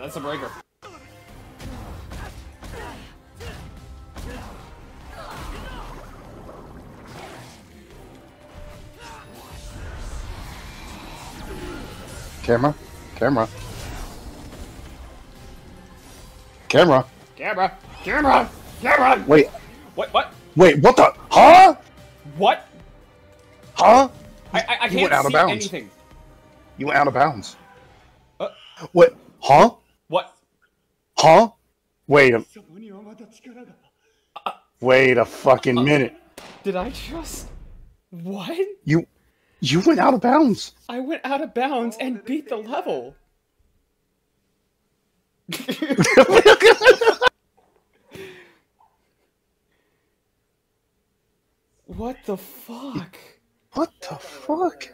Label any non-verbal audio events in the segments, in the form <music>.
That's a breaker. Camera. Camera. Camera. Camera! Camera! Camera! Wait. What? What? Wait. What the? Huh? What? Huh? I, I, I You can't went out of see bounds. anything. You went out of bounds. Uh. What? Huh? What? Huh? Wait a. Uh, wait a fucking minute. Did I just... What? You. You went out of bounds. I went out of bounds and beat the level. <laughs> what the fuck? What the fuck?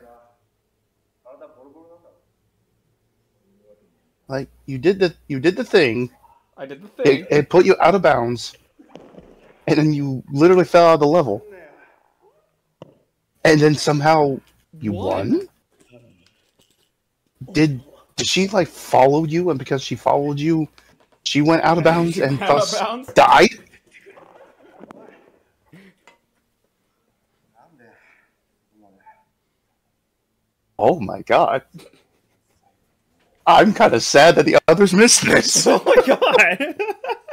Like you did the you did the thing. I did the thing. It, it put you out of bounds, and then you literally fell out of the level. And then somehow you What? won. Did did she like follow you, and because she followed you, she went out of bounds and Out of thus bounds? died? Oh my god. I'm kind of sad that the others missed this. <laughs> Oh my god! <laughs>